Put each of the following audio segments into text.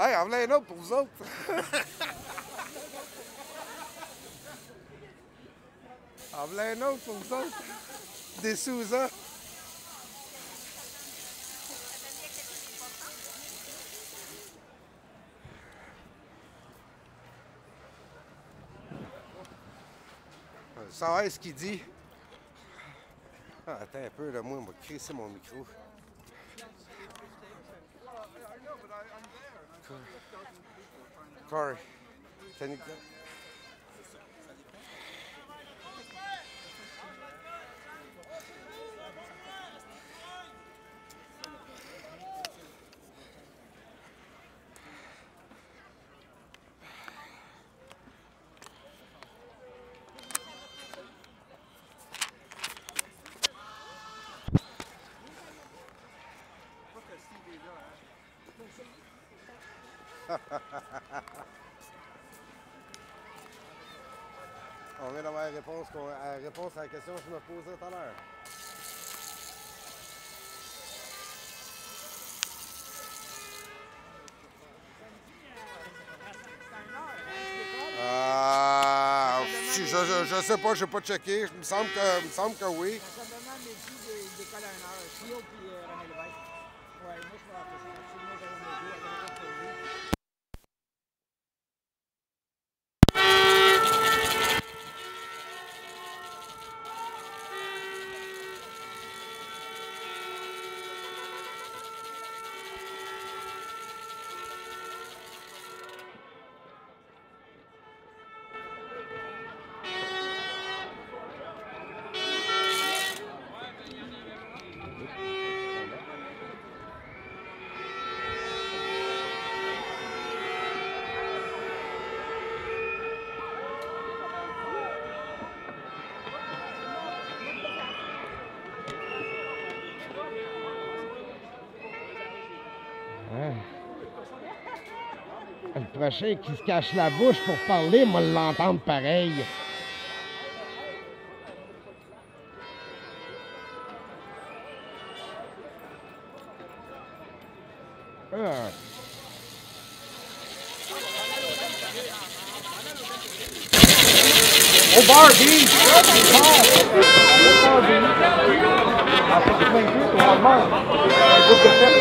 Hey, en voilà un autre pour vous autres. en voilà un autre pour vous autres. Des Souza. Ça va ce qu'il dit? Ah, attends un peu, là, moi, on va crisser mon micro. Corey, can you On vient d'avoir réponse, réponse à la question que je me posais tout à l'heure. Euh, je, je, je sais pas, je n'ai pas checké. Il me semble que, me semble que oui. Le prochain qui se cache la bouche pour parler, moi l'entendre pareil. Au bar, Dean! Au bar! Au bar, Dean! C'est que 28, au bar. Un bout de fête.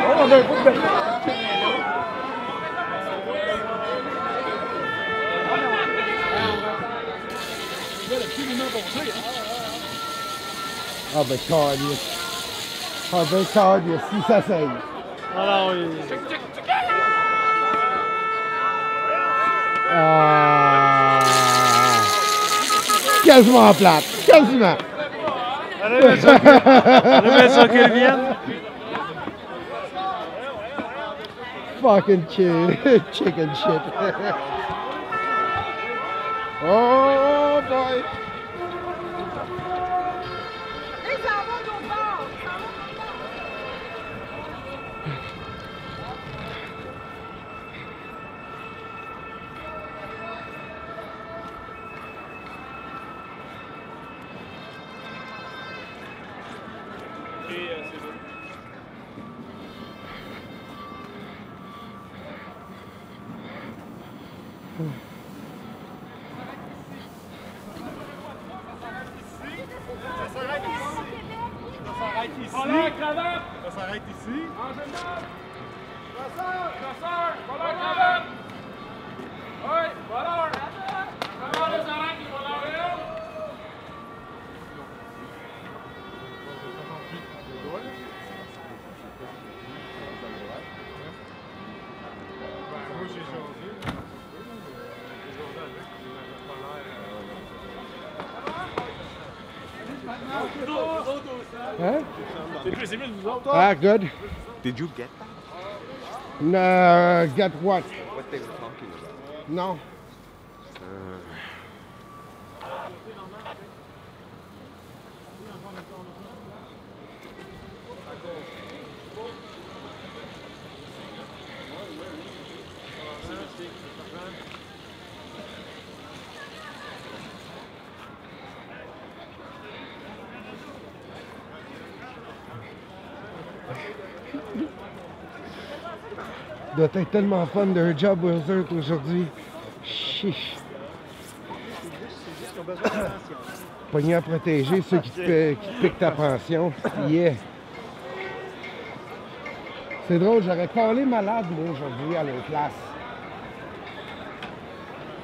Oh, on a un de even know if I was here. Vabbè, cogli. Vabbè, cogli, si sa sei. Ah. Quasiment à plate, quasiment. Allez, ça qu'il vienne. Fucking chicken, chicken shit. oh boy. Voilà, cravate. Ça s'arrête ici. En général. Chasseur, chasseur. Voilà, cravate. Oui, voilà. Comment les arrêtes, Huh? C'est mieux de vous autres. Ah, good. Did you get that? No, get what? What they were talking about? No. Doit être tellement fun d'un job aux autres aujourd'hui. Chiche. C'est juste qu'ils ont besoin d'attention. Pogné à protéger ceux qui te, qui te piquent ta pension. Yeah. C'est drôle, j'aurais collé malade, moi, aujourd'hui, à l'autre place.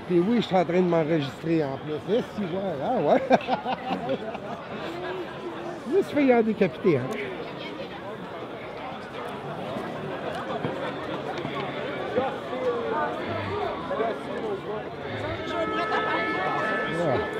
Puis oui, je suis en train de m'enregistrer en plus. Eh, si, ouais, ah ouais. Suis fait en décapiter, hein. Yeah.